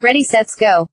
Ready, sets, go.